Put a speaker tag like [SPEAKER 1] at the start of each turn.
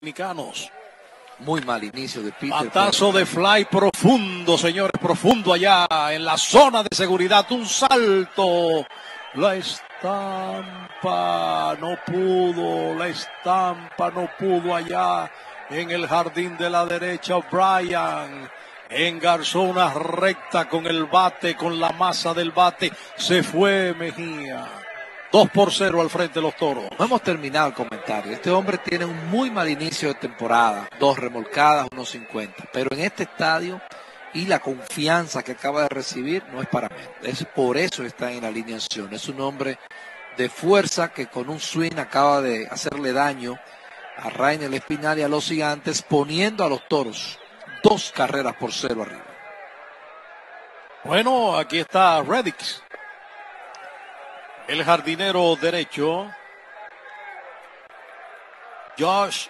[SPEAKER 1] dominicanos.
[SPEAKER 2] Muy mal inicio de Peter.
[SPEAKER 1] Patazo de fly profundo, señores, profundo allá en la zona de seguridad. Un salto. La estampa no pudo, la estampa no pudo allá en el jardín de la derecha. Brian engarzó una recta con el bate, con la masa del bate. Se fue Mejía. 2 por 0 al frente de los toros.
[SPEAKER 2] No hemos terminado el comentario. Este hombre tiene un muy mal inicio de temporada. Dos remolcadas, unos 50. Pero en este estadio y la confianza que acaba de recibir no es para menos. Es por eso está en la alineación. Es un hombre de fuerza que con un swing acaba de hacerle daño a Rainer Espinal y a los gigantes, poniendo a los toros dos carreras por cero arriba.
[SPEAKER 1] Bueno, aquí está Reddix. El jardinero derecho. Josh